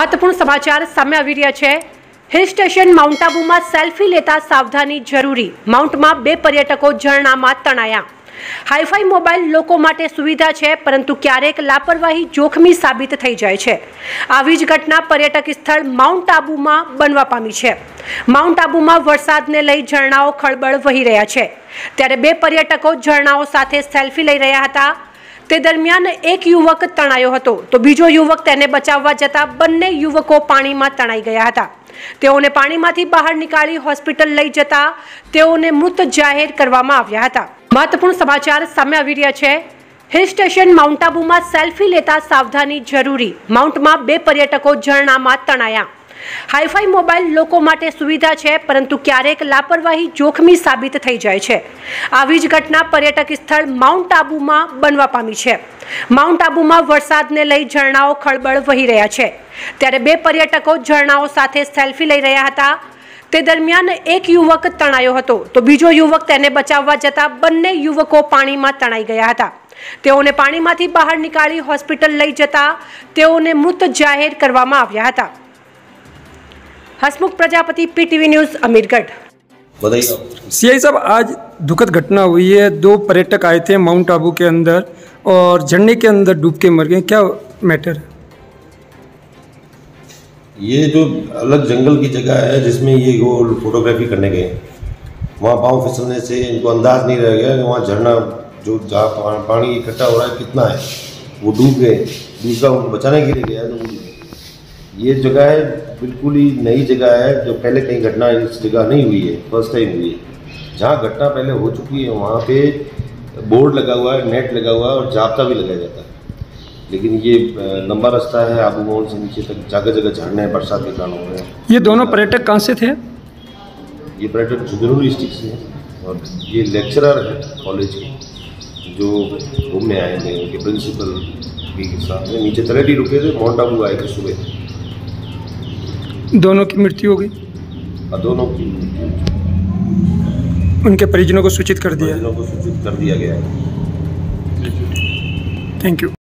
મહત્વપૂર્ણ સમાચાર સામે આવી રહ્યા છે. હિલ સ્ટેશન માઉન્ટ આબુમાં સેલ્ફી લેતા સાવધાની જરૂરી. માઉન્ટમાં બે પર્યટકો ઝરણામાં તણાયા. હાઈફાઈ મોબાઈલ લોકો માટે સુવિધા છે, પરંતુ ક્યારેક લાપરવાહી જોખમી સાબિત થઈ જાય છે. આવી જ ઘટના પર્યટક સ્થળ માઉન્ટ આબુમાં બનવા પામી છે. માઉન્ટ આબુમાં વરસાદને લઈ ઝરણાઓ ખળબળ વહી રહ્યા છે. ત્યારે બે પર્યટકો ઝરણાઓ સાથે સેલ્ફી લઈ રહ્યા હતા. તે દરમિયાન એક યુવક તણાયો હતો. તો બીજો યુવક તેને બચાવવા જતા બંને યુવકો પાણીમાં તણાઈ ગયા હતા. તેઓને પાણીમાંથી બહાર નીકાળી હોસ્પિટલ લઈ જતા તેઓને મૃત જાહેર કરવામાં આવ્યા હતા. મહત્વપૂર્ણ સમાચાર સામે આવી રહ્યા છે. હિલ સ્ટેશન માઉન્ટ આબુમાં સેલ્ફી લેતા સાવધાની જરૂરી. માઉન્ટમાં બે પર્યટકો ઝરણામાં તણાયા. હાઈફાઈ મોબાઈલ લોકો માટે સુવિધા છે, પરંતુ ક્યારેક લાપરવાહી જોખમી સાબિત થઈ જાય છે. આવી જ ઘટના પર્યટક સ્થળ માઉન્ટ આબુમાં બનવા પામી છે. માઉન્ટ આબુમાં વરસાદને લઈ ઝરણાઓ ખળબળ વહી રહ્યા છે. ત્યારે બે પર્યટકો ઝરણાઓ સાથે સેલ્ફી લઈ રહ્યા હતા. તે દરમિયાન એક યુવક તણાયો હતો. તો બીજો યુવક તેને બચાવવા જતા બંને યુવકો પાણીમાં તણાઈ ગયા હતા. તેઓને પાણીમાંથી બહાર નીકાળી હોસ્પિટલ લઈ જતા તેઓને મૃત જાહેર કરવામાં આવ્યા હતા. Hasmukh Prajapati PTV news Amirgarh. CI साहब आज दुखद घटना हुई है। दो पर्यटक आए थे माउंट आबू के अंदर और झरने के अंदर डूब के मर गए। क्या मैटर है? ये जो अलग जंगल की जगह है जिसमें ये वो फोटोग्राफी करने गए वहाँ पाँव फिसलने से इनको अंदाज नहीं रह गया कि वहाँ झरना जो जहाँ पानी इकट्ठा हो रहा है कितना है। वो डूब गए। दूसरा उनको बचाने के लिए गया तो ये जगह है बिल्कुल ही नई जगह है जो पहले कहीं घटना इस जगह नहीं हुई है फ़र्स्ट टाइम हुई है। जहाँ घटना पहले हो चुकी है वहाँ पे बोर्ड लगा हुआ है नेट लगा हुआ है और जाप्ता भी लगाया जाता है। लेकिन ये लंबा रास्ता है आबू मोड़ से नीचे तक जगह जगह झरने हैं बरसात के कारण हो रहे हैं ये दोनों पर्यटक कहाँ से थे? ये पर्यटक झुंझुनू डिस्ट्रिक्ट से हैं और ये लेक्चरर है कॉलेज के जो घूमने आए थे उनके प्रिंसिपल के साथ में। नीचे तलेटी रुके थे माउंट आबू आए थे सुबह। दोनों की मृत्यु हो गई। दोनों की उनके परिजनों को सूचित कर दिया। परिजनों को सूचित कर दिया गया। है थैंक यू